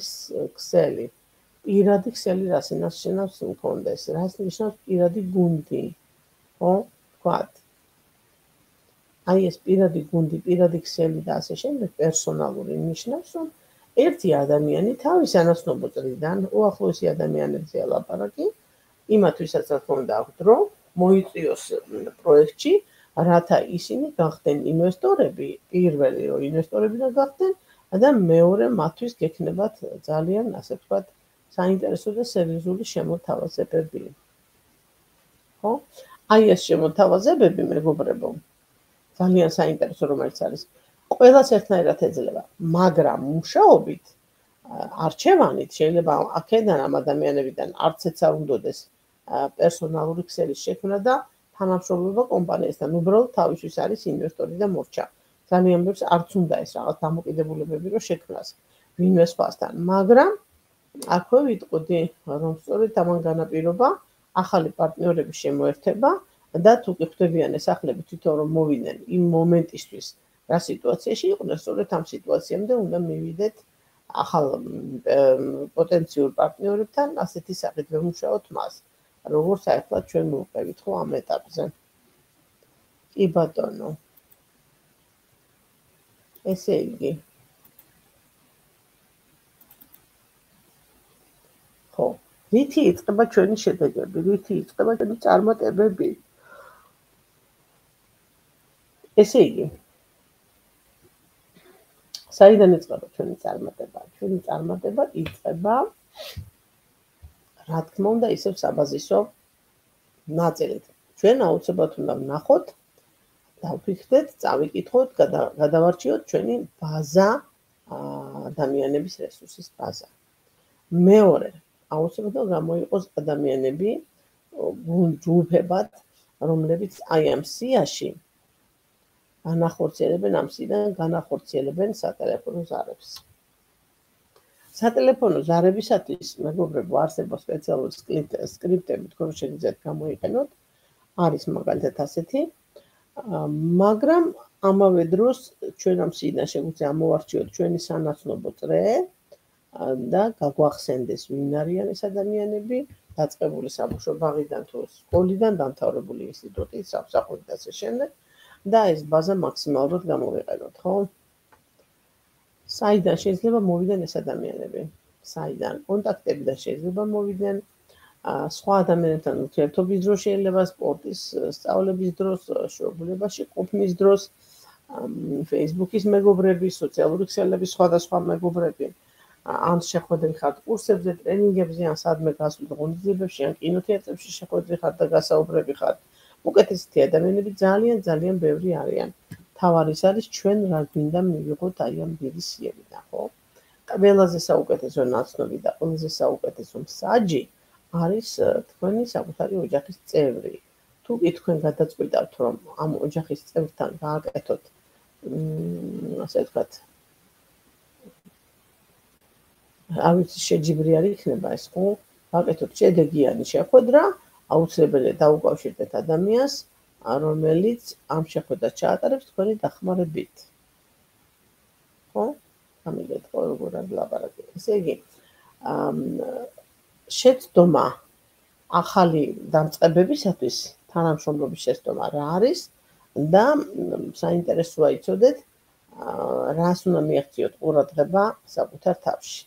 ქსელი? პირადი ქსელი რას ნიშნავს მქონდეს? რას ნიშნავს პირადი გუნდი? ხო? ვთქვათ. აი ეს პირადი გუნდი, პირადი ქსელი და ასე შემდეგ პერსონალური ნიშნავს, რომ ერთი ადამიანი თავის ანაცნობო წრიდან უახლოესი ადამიანებზე ალაპარაკი, იმათვისაც რა თქმა უნდა აქვს დრო, მოიწიოს პროექტში, რათა ისინი გახდნენ ინვესტორები, პირველი რომ ინვესტორები და გახდნენ და მეორე მათთვის გექნებათ ძალიან, ასე ვთქვათ, საინტერესო და სერიოზული შემოთავაზებები. ხო? აი ეს შემოთავაზებები მეგობრებო ძალიან საინტერესო რომელიც არის. ყველას ერთნაირად ეძლევა მაგრამ მუშაობით არჩევანით შეიძლება აქედან ამ ადამიანებიდან არც ეც არ უნდადეს პერსონალური ქსელის შექმნა და თანამშრომლობა კომპანიასთან. უბრალოდ თავისთვის არის ინვესტორი და მორჩა. ძალიან ბევრს არც უნდა ეს რაღაც დამოკიდებულებები რომ შექმნას ვინმე სხვასთან, მაგრამ აქვე ვიტყოდი, რომ სწორედ ამან განაპირობა ახალი პარტნიორების შემოერთება და თუ კი ხვდებიან ეს ახლები თვითონ რომ მოვიდნენ იმ მომენტისთვის, რა სიტუაციაში იყვნენ, სწორედ ამ სიტუაციამდე უნდა მივიდეთ ახალ პოტენციურ პარტნიორებთან, ასეთი სახით ვემუშაოთ მას. როგორ საერთოდ ჩვენ მოვყევით ხო ამ ეტაპზე? კი ბატონო. ესე იგი ხო ვითი იწყება ჩვენი შედეგები ვითი იწყება ჩვენი წარმატებები? ესე იგი საიდან იწყება ჩვენი წარმატება? ჩვენი წარმატება იწყება რა თქმა უნდა ისევ საბაზისო ნაწილით. ჩვენ აუცილებლად უნდა ვნახოთ დავფიქრდეთ, წავიკითხოთ, გადავარჩიოთ ჩვენი ბაზა ადამიანების რესურსის ბაზა. მეორე, აუცილებლად გამოიყოს ადამიანები ჯგუფებად, რომლებიც აი ამ სიაში განახორციელებენ ამ სიდან განახორციელებენ სატელეფონო ზარებს. სატელეფონო ზარებისათვის მეგობრებო არსებობს სპეციალური სკრიპტები, თქო შეგიძლიათ გამოიყენოთ. არის მაგალითად ასეთი მაგრამ ამავე დროს ჩვენ ამ სიდან შეგვიძლია ამოვარჩიოთ ჩვენი სანაცნობო წრე და გაგვახსენდეს ვინ არიან ეს ადამიანები დაწყებული საბავშვო ბაღიდან თუ სკოლიდან დამთავრებული ინსტიტუტი სამსახური და ასე შემდეგ. და ეს ბაზა მაქსიმალურად გამოვიყენოთ ხო? საიდან შეიძლება მოვიდნენ ეს ადამიანები? საიდან? კონტაქტებიდან შეიძლება მოვიდნენ? სხვა ადამიანებთან ურთიერთობის დროს შეიძლება სპორტის სწავლების დროს, შრომებაში ყოფნის დროს, Facebook-ის მეგობრები, სოციალური ქსელების სხვადასხვა მეგობრები, ან შეხვედრი ხართ კურსებზე, ტრენინგებზე, ან სადმე გასულ ღონისძიებებში, ან კინოთეატრებში შეხვედრი ხართ და გასაუბრები ხართ. უკეთესეთი ადამიანები ძალიან ძალიან ბევრი არიან. თავარის არის ჩვენ რა გვინდა მივიღოთ აი ამ დიდი სიებიდან, ხო? ყველაზე საუკეთესო ნაცნობი და ყველაზე საუკეთესო მსაჯი არის თქვენი საკუთარი ოჯახის წევრი. თუ კი თქვენ გადაწყვიტავთ, რომ ამ ოჯახის წევრთან გააკეთოთ ასე ვთქვათ ავიცი შეჯიბრი არ იქნება ეს ხო? გააკეთოთ შედეგიანი შეხვედრა, აუცილებელია დაუკავშირდეთ ადამიანს, რომელიც ამ შეხვედრას ჩაატარებს თქვენი დახმარებით. ხო? ამიგეთ ხო როგორ არის ლაპარაკი. ესე იგი, აა შეცდომა ახალი დამწყებებისათვის თანამშრომლობის შეცდომა რა არის და საინტერესოა იცოდეთ რას უნდა მიაღწიოთ ყურადღება საკუთარ თავში.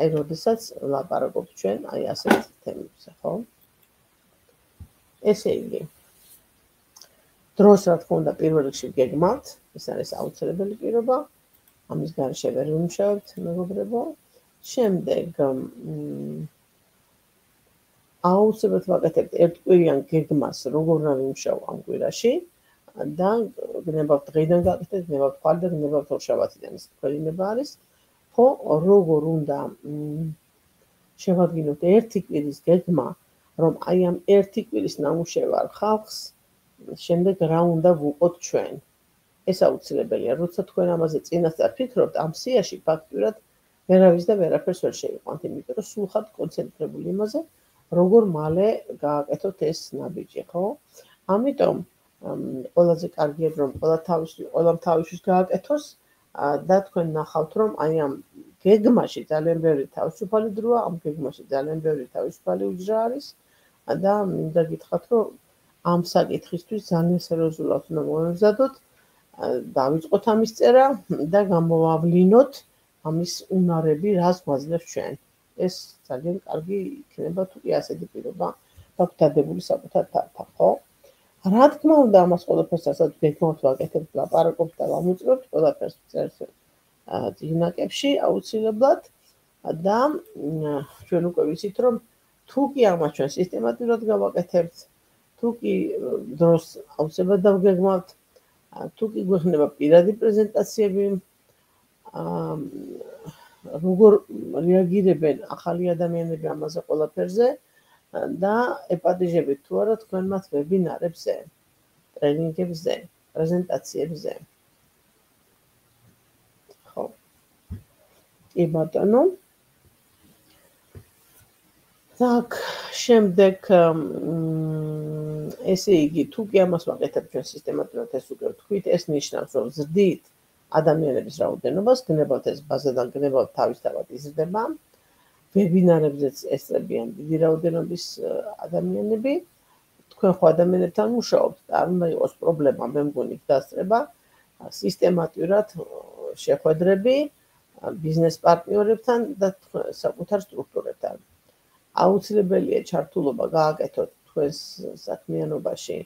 აი, როდესაც ლაპარაკობთ ჩვენ აი ასეთ თემებზე, ხო? ესე იგი დროს რა თქმა უნდა პირველ რიგში გეგმავთ, ეს არის აუცილებელი პირობა. ამის გარშე ვერ ვიმუშავებთ, მეგობრებო. შემდეგ აუცილებლად ვაკეთებთ ერთკვირიან გეგმას, როგორ უნდა ვიმუშაო ამ კვირაში და გნებავთ დღეიდან გაკეთეთ, გნებავთ ხვალ და გნებავთ ორშაბათიდან ეს ყველინება არის. ხო, როგორ უნდა შევადგინოთ ერთი კვირის გეგმა, რომ აი ამ ერთი კვირის ნამუშევარ ხალხს შემდეგ რა უნდა ვუყოთ ჩვენ. ეს აუცილებელია, როცა თქვენ ამაზე წინასწარ ფიქრობთ, ამ სიაში ფაქტურად ვერავის და ვერაფერს ვერ შეიყვანთ, იმიტომ რომ სულ ხართ კონცენტრირებული იმაზე, როგორ მალე გააკეთოთ ეს ნაბიჯი, ხო? ამიტომ ყველაზე კარგია რომ ყველა თავის ყველა თავისთვის გააკეთოს და თქვენ ნახავთ რომ აი ამ გეგმაში ძალიან ბევრი თავისუფალი დროა, ამ გეგმაში ძალიან ბევრი თავისუფალი უჯრა არის და მინდა გითხრათ რომ ამ საკითხისთვის ძალიან სერიოზულად უნდა მოვემზადოთ, დავიწყოთ ამის წერა და გამოვავლინოთ ამის უნარები რას გვაძლევს ჩვენ. ეს ძალიან კარგი იქნება თუ კი ასეთი პირობა გაქვთ დადებული საკუთარ თავთან, ხო? რა თქმა უნდა, ამას ყველაფერს ასაც გეკმოთ ვაკეთებთ, ლაპარაკობთ და ვამოწმებთ ყველაფერს წერს ძინაკებში აუცილებლად და ჩვენ უკვე ვიცით, რომ თუ კი ამას ჩვენ სისტემატურად გავაკეთებთ, თუ კი დროს აუცილებლად დავგეგმავთ, თუ კი გვეხნება პირადი პრეზენტაციები, როგორ რეაგირებენ ახალი ადამიანები ამაზე ყველაფერზე და ეპატიჟებით თუ არა თქვენ მათ ვებინარებზე, ტრენინგებზე, პრეზენტაციებზე. კი ბატონო. так, შემდეგ ესე იგი, თუ კი ამას ვაკეთებ ჩვენ სისტემატურად ეს უკვე ვთქვით, ეს ნიშნავს, რომ ზრდით ადამიანების რაოდენობას, გნებავთ ეს ბაზადან გნებავთ თავისთავად იზრდება. ვებინარებზეც ესწრებიან დიდი რაოდენობის ადამიანები. თქვენ ხო ადამიანებთან მუშაობთ და არ უნდა იყოს პრობლემა, მე მგონი დასწრება სისტემატურად შეხვედრები ბიზნეს პარტნიორებთან და საკუთარ სტრუქტურებთან. აუცილებელია ჩართულობა გააკეთოთ თქვენს საქმიანობაში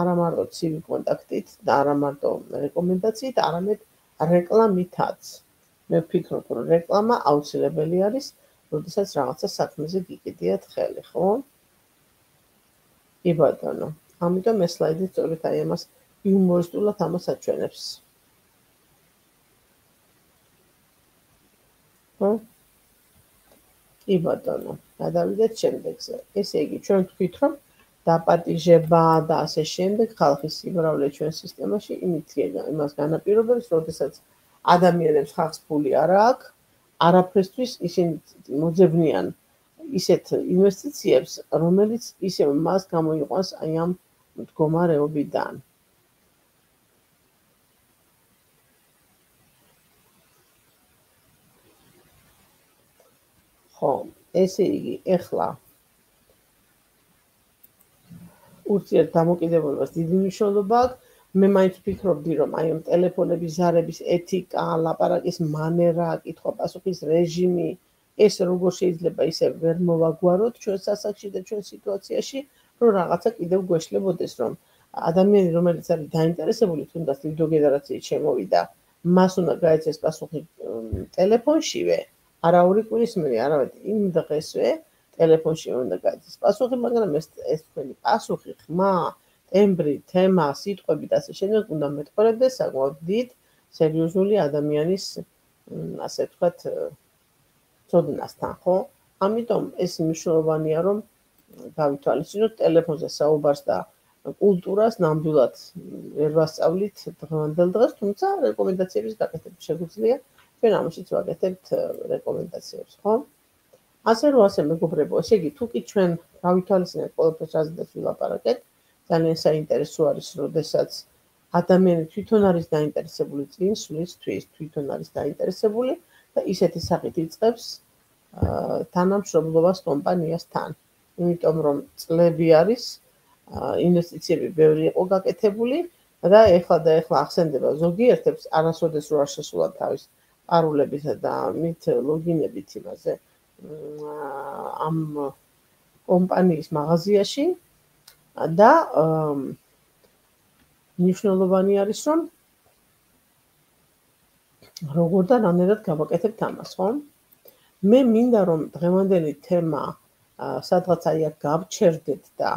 არა მარტო ცივი კონტაქტით და არა მარტო რეკომენდაციით, არამედ რეკლამითაც. მე ვფიქრობ, რომ რეკლამა აუცილებელი არის, როდესაც რაღაცა საქმეზე გიკიდიათ ხელი, ხო? კი ბატონო. ამიტომ ეს სლაიდი სწორედ აი ამას იუმორისტულად ამას აჩვენებს. ხო? კი ბატონო. გადავიდეთ შემდეგზე. ესე იგი, ჩვენ ვთქვით, რომ დაპატიჟება და ასე შემდეგ ხალხის სიმრავლე ჩვენ სისტემაში იმით იმას განაპირობებს, როდესაც ადამიანებს ხალხს ფული არ აქვს, არაფრისთვის ისინი მოძებნიან ისეთ ინვესტიციებს, რომელიც ისე მას გამოიყვანს აი ამ მდგომარეობიდან. ხო, ესე იგი, ეხლა ურთიერთ დამოკიდებულებას დიდი მნიშვნელობა აქვს. მე მაინც ვფიქრობდი, რომ აი ამ ტელეფონების ზარების ეთიკა, ლაპარაკის მანერა, კითხვა-პასუხის რეჟიმი, ეს როგორ შეიძლება ისე ვერ მოვაგვაროთ ჩვენ სასახში და ჩვენ სიტუაციაში, რომ რაღაცა კიდევ გვეშლებოდეს, რომ ადამიანი, რომელიც არის დაინტერესებული თუნდაც ლიდო გენერაციით შემოვიდა, მას უნდა გაეცეს პასუხი ტელეფონშივე, არა ორი კვირის მერე, არამედ იმ დღესვე, ტელეფონში უნდა გაიძეს პასუხი, მაგრამ ეს ეს თქვენი პასუხი, ხმა, ტემბრი, თემა, სიტყვები და ასე შემდეგ უნდა მეტყოლებდეს საკმაოდ დიდ სერიოზული ადამიანის ასე ვთქვათ ცოდნასთან, ხო? ამიტომ ეს მნიშვნელოვანია, რომ გავითვალისწინოთ ტელეფონზე საუბარს და კულტურას ნამდვილად ვერ ვასწავლით დღევანდელ დღეს, თუმცა რეკომენდაციების გაკეთება შეგვიძლია. ჩვენ ამაშიც ვაკეთებთ რეკომენდაციებს, ხო? ასე რომ ასე მეგობრებო, ესე იგი თუ კი ჩვენ გავითვალისწინებთ ყოველთვის რაზეც ვილაპარაკეთ, ძალიან საინტერესო არის, როდესაც ადამიანი თვითონ არის დაინტერესებული წინ სულისთვის, თვითონ არის დაინტერესებული და ისეთი სახით იწყებს თანამშრომლობას კომპანიასთან. იმიტომ რომ წლები არის ინვესტიციები ბევრი იყო გაკეთებული და ეხლა და ეხლა ახსენდება ზოგიერთებს არასოდეს რო არ შესულა თავის პარულებისა და მით ლოგინებით იმაზე ამ კომპანიის მაღაზიაში და ნიშნულოვანი არის რომ როგორ და რამდენად გავაკეთებთ ამას, ხო? მე მინდა რომ დღევანდელი თემა სადღაც აი აქ გავჩერდეთ და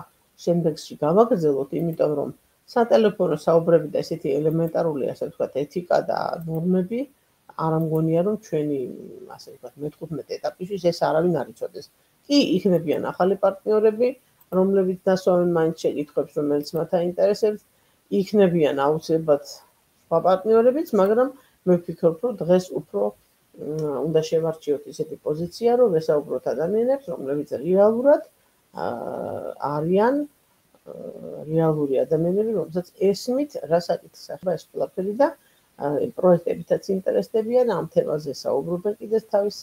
შემდეგში გავაგრძელოთ, იმიტომ რომ სატელეფონო საუბრები და ესეთი ელემენტარული, ასე ვთქვათ, ეთიკა და ნორმები არ ამგონია რომ ჩვენი ასე ვთქვათ მე-15 ეტაპისთვის ეს არავინ არ იცოდეს. კი, იქნებიან ახალი პარტნიორები, რომლებიც დასვამენ მაინც შეკითხვებს, რომელიც მათ აინტერესებს, იქნებიან აუცილებლად სხვა პარტნიორებიც, მაგრამ მე ვფიქრობ, რომ დღეს უფრო უნდა შევარჩიოთ ისეთი პოზიცია, რომ ვესაუბროთ ადამიანებს, რომლებიც რეალურად არიან რეალური ადამიანები, რომელსაც ესმით, რა საკითხს ახლა ეს ყველაფერი და პროექტებითაც ინტერესდებიან ამ თემაზე საუბრობენ კიდეც თავის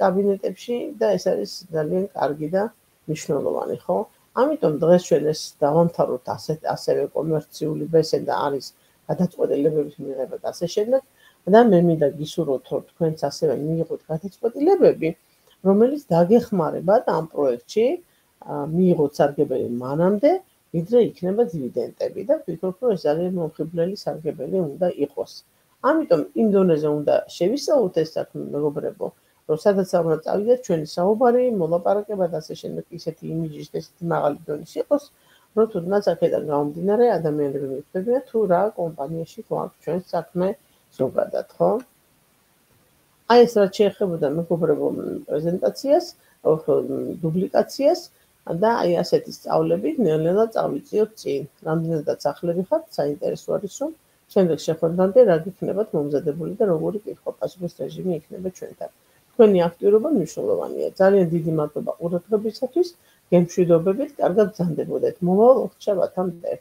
კაბინეტებში და ეს არის ძალიან კარგი და მნიშვნელოვანი, ხო? ამიტომ დღეს ჩვენ ეს დავამთავროთ ასე ასევე კომერციული ბესედა არის გადაწყვეტილებების მიღება და ასე შემდეგ და მე მინდა გისურვოთ რომ თქვენც ასევე მიიღოთ გადაწყვეტილებები რომელიც დაგეხმარებათ ამ პროექტში მიიღოთ სარგებელი მანამდე ვიდრე იქნება დივიდენდები და ვფიქრობ, რომ ეს ძალიან მომხიბლელი სარგებელი უნდა იყოს. ამიტომ იმ დონეზე უნდა შევისწავლოთ ეს საქმე, მეგობრებო, რომ სადაც არ უნდა წავიდეთ ჩვენი საუბარი, მოლაპარაკება და ასე შემდეგ ისეთი იმიჯის და ისეთი მაღალი დონის იყოს, რომ თუნდაც აქედან გამომდინარე ადამიანები მიხვდებიან თუ რა კომპანიაში გვაქვს ჩვენ საქმე ზოგადად, ხო? აი ეს რაც შეეხებოდა მეგობრებო პრეზენტაციას, დუბლიკაციას, და აი ასეთი სწავლები ნელ-ნელა წავიწიოთ წინ. რამდენადაც ახლები ხართ, საინტერესო არის რომ შემდეგ შეხვედრამდე რა გიქნებათ მომზადებული და როგორი კითხვა-პასუხის რეჟიმი იქნება ჩვენთან. თქვენი აქტიურობა მნიშვნელოვანია. ძალიან დიდი მადლობა ყურადღებისათვის. გემშვიდობებით, კარგად ბრძანდებოდეთ. მომავალ ოთხშაბათამდე.